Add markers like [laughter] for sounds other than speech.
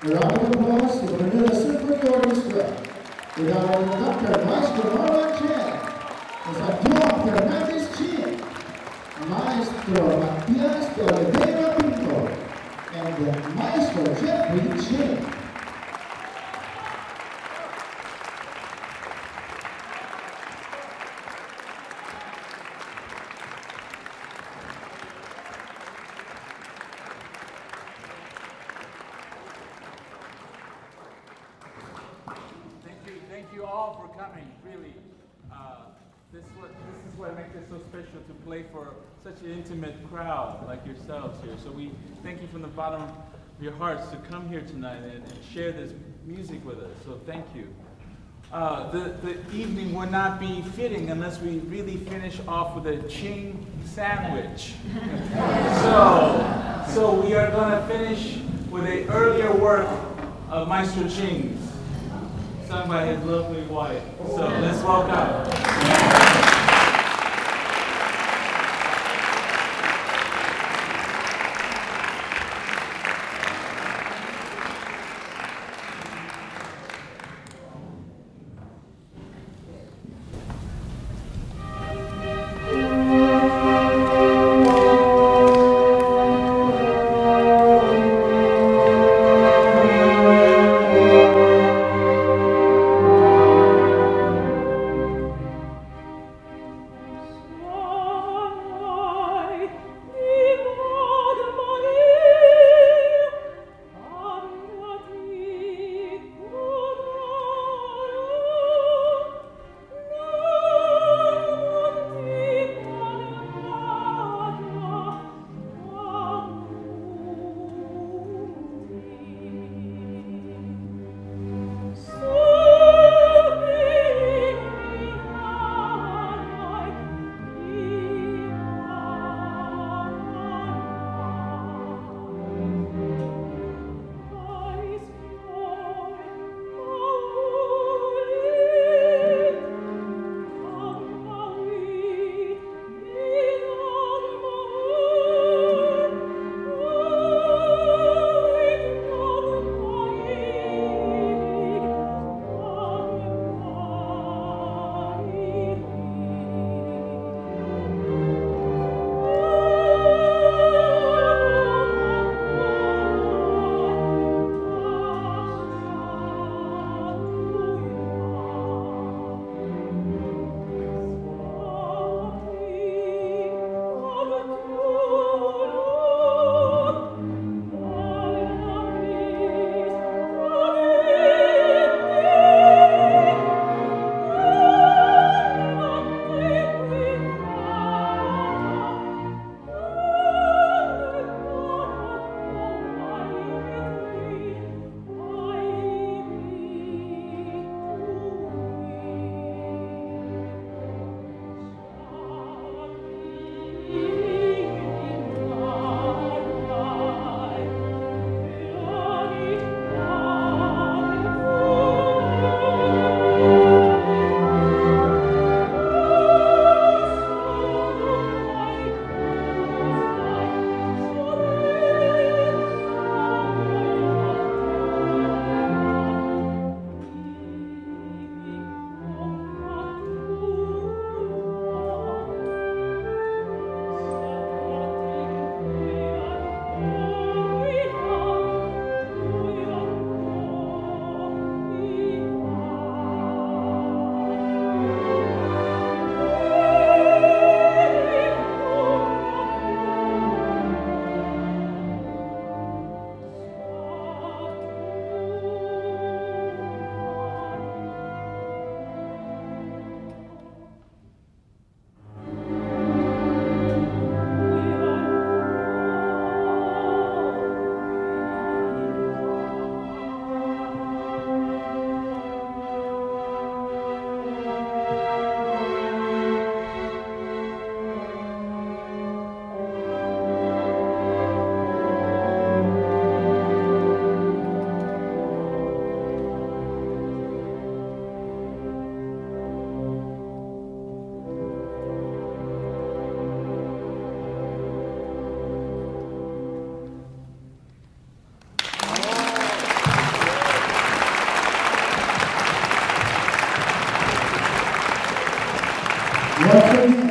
A round of applause to Manila Symphony Orchestra with our conductor, Maestro Marlon Chen, Santiago Fernandez Ching, Maestro Matias de Oliveira Pinto, and Maestro Jeffrey Ching. Thank you, thank you all for coming, really. Uh, This is what, this is what makes it so special to play for such an intimate crowd like yourselves here. So we thank you from the bottom of your hearts to come here tonight and and share this music with us, so thank you. Uh, The, the evening would not be fitting unless we really finish off with a Ching sandwich. [laughs] So, so we are gonna finish with a earlier work of Maestro Ching's sung by his lovely wife. So let's welcome. Once